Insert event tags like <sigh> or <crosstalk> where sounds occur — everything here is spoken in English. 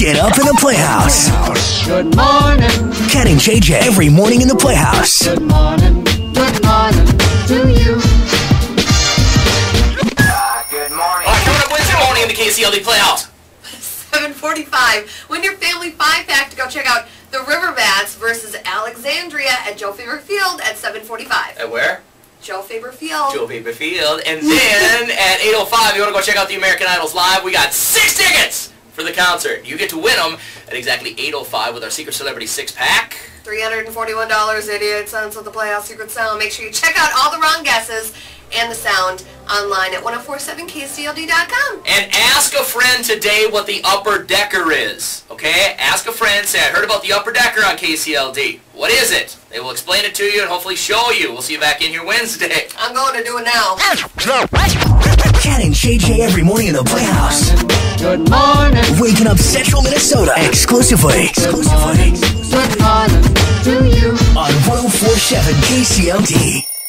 Get up in the Playhouse. Good morning, Kat and JJ every morning in the Playhouse. good morning, good morning to you. Good morning. All right, coming up Wednesday morning in the KCLD Playhouse. 745. Win your family five pack to go check out the River Bats versus Alexandria at Joe Faber Field at 745. At where? Joe Faber Field. Joe Beaver Field. And then <laughs> at 8.05, you want to go check out the American Idols Live, we got six tickets for the concert. You get to win them at exactly 8.05 with our Secret Celebrity six-pack. $341.88 at the Playhouse Secret Sound. Make sure you check out all the wrong guesses and the sound online at 1047kcld.com. And ask a friend today what the upper decker is. Okay? Ask a friend, say, I heard about the upper decker on KCLD. What is it? They will explain it to you and hopefully show you. We'll see you back in here Wednesday. I'm going to do it now. Kat and JJ every morning in the Playhouse. Good morning, Waking up Central Minnesota exclusively. Exclusively. good morning to you. On 1047 KCLD.